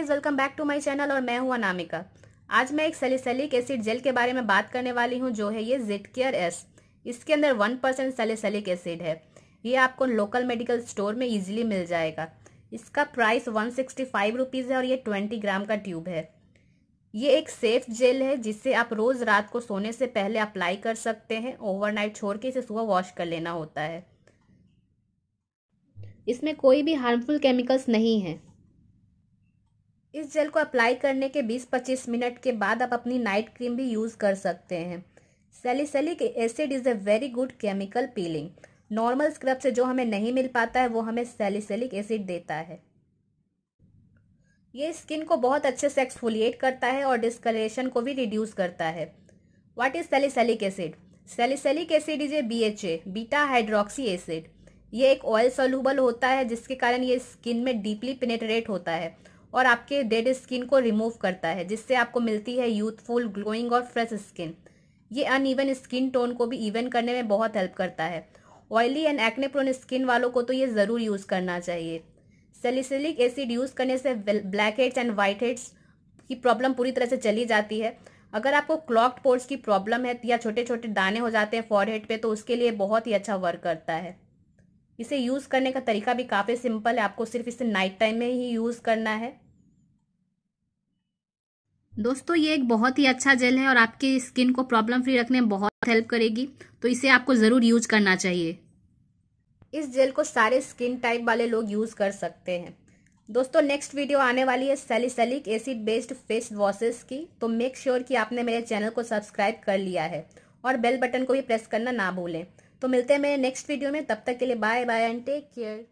Guys welcome back to my channel और मैं हूँ अनामिका। आज मैं एक सेलिसलिक एसिड जेल के बारे में बात करने वाली हूँ, जो है ये जिट केयर एस इसके अंदर वन परसेंट सेलिसलिक एसिड है। ये आपको लोकल मेडिकल स्टोर में इजीली मिल जाएगा। इसका price one sixty five rupees है और ये ट्वेंटी ग्राम का ट्यूब है। ये एक सेफ़ जेल है जिससे आप रोज़ रात को सोने से पहले अप्लाई कर सकते हैं। ओवरनाइट छोड़ के इसे सुबह वॉश कर लेना होता है। इसमें कोई भी हार्मफुल केमिकल्स नहीं हैं। इस जेल को अप्लाई करने के 20-25 मिनट के बाद आप अपनी नाइट क्रीम भी यूज़ कर सकते हैं। Salicylic acid is a very good chemical peeling. Normal scrub से जो हमें नहीं मिल पाता है, वो हमें सेलिसलिक एसिड देता है। ये स्किन को बहुत अच्छे से एक्सफोलिएट करता है और डिस्कलेशन को भी रिड्यूस करता है। What is salicylic acid? Salicylic acid is A B H A beta hydroxy acid ये एक ऑयल सोलूबल होता है, जिसके कारण ये स्किन में डीपली पेनेट्रेट होता है। और आपके डेड स्किन को रिमूव करता है, जिससे आपको मिलती है यूथफुल ग्लोइंग और फ्रेश स्किन ये अनइवन स्किन टोन को भी इवन करने में बहुत हेल्प करता है. Oily and acne prone skin वालों को तो ये ज़रूर यूज़ करना चाहिए. सेलिसिलिक एसिड यूज़ करने से blackheads and whiteheads की प्रॉब्लम पूरी तरह से चली जाती है. अगर आपको क्लॉक्ड पोर्स की प्रॉब्लम है या छोटे छोटे दाने हो जाते हैं फॉरहेड पे तो उसके लिए बहुत ही अच्छा वर्क करता है. इसे यूज़ करने का तरीका भी काफ़ी सिंपल है। आपको सिर्फ़ इसे नाइट टाइम में ही यूज़ करना है। दोस्तों ये एक बहुत ही अच्छा जेल है और आपके स्किन को प्रॉब्लम फ्री रखने में बहुत हेल्प करेगी तो इसे आपको ज़रूर यूज़ करना चाहिए। इस जेल को सारे स्किन टाइप वाले लोग यूज़ कर सकते हैं। दोस्तों नेक्स्ट वीडियो आने वाली है salicylic acid based face washes की। तो मेक श्योर sure कि आपने मेरे चैनल को सब्सक्राइब कर लिया है और बेल बटन को भी प्रेस करना ना भूलें। तो मिलते हैं मेरे नेक्स्ट वीडियो में, तब तक के लिए bye bye and take care